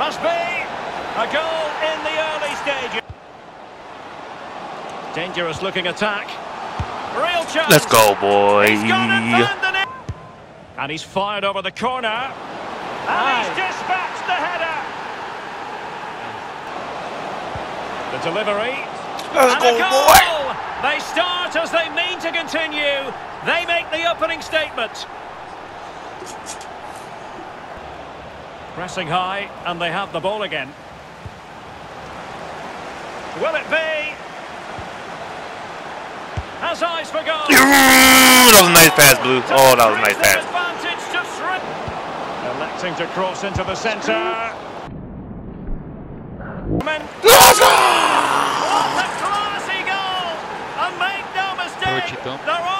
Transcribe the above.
Must be a goal in the early stages. Dangerous looking attack. Real chance. Let's go, boy. He's gone and the net. And he's fired over the corner. And he's dispatched the header. The delivery. Let's and go, goal. boy. They start as they mean to continue. They make the opening statement. Pressing high, and they have the ball again. Will it be? Has eyes for goal. That was a nice pass, Blue. Oh, that was a nice pass. Advantage to Shrimp. Electing to cross into the centre. Men- What a classy goal! And make no mistake, Chito. there are